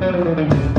Thank you.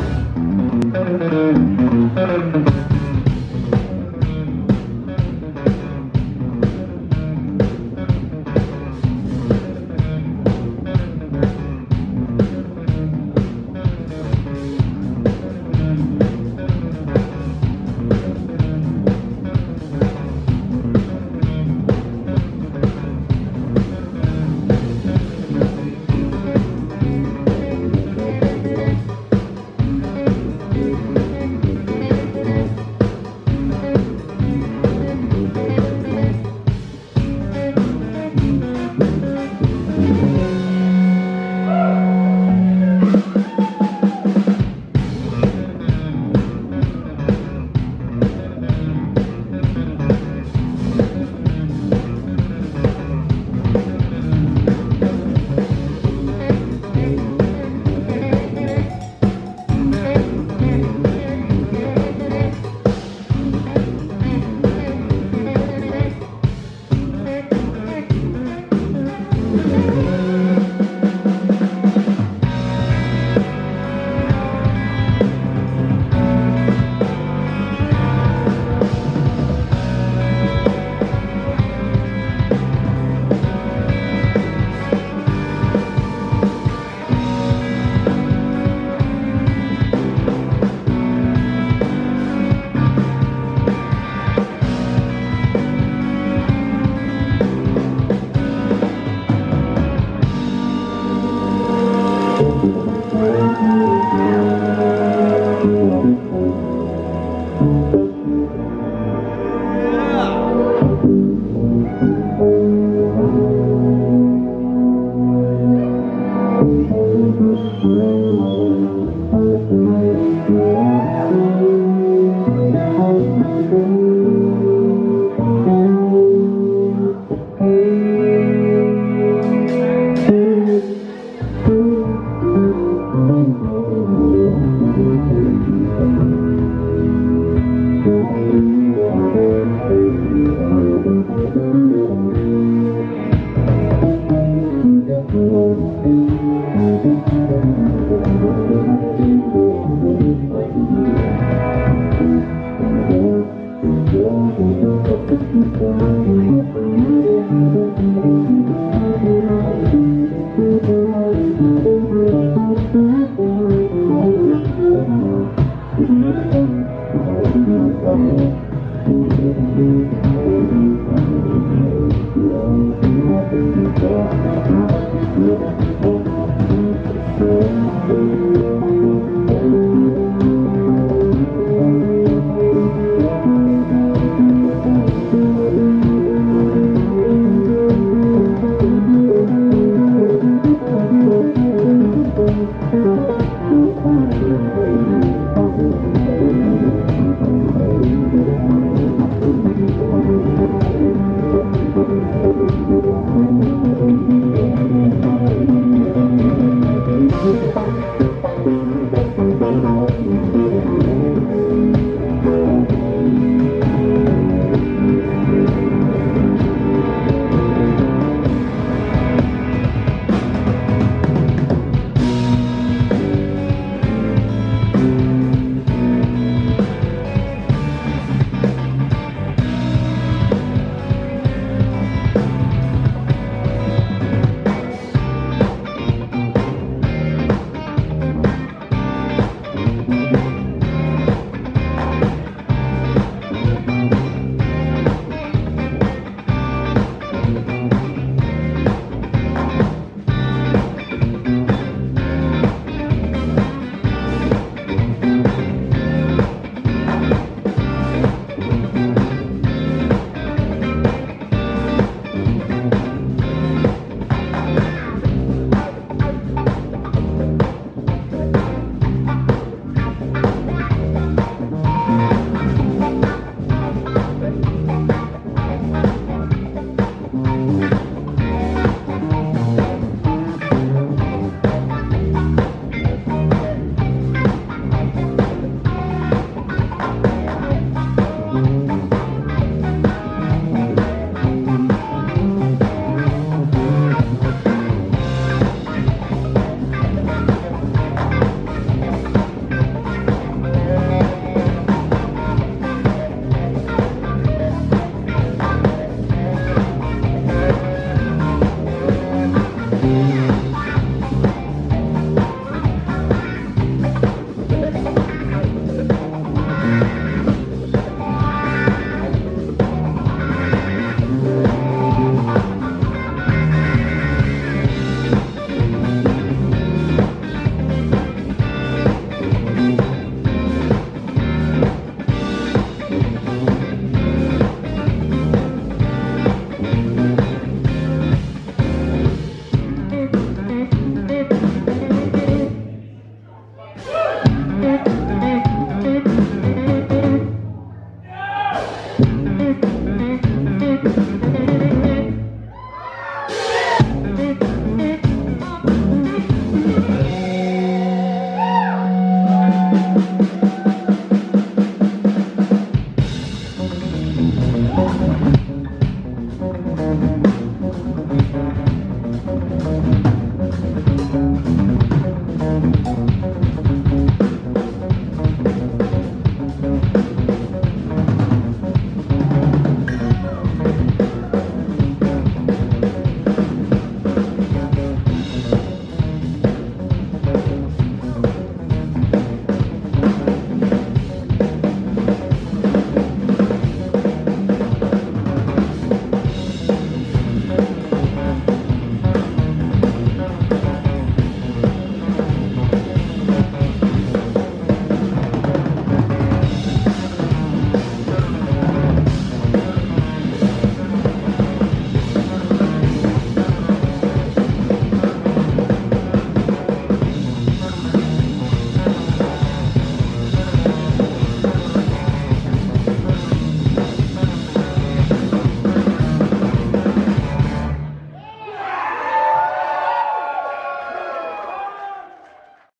point.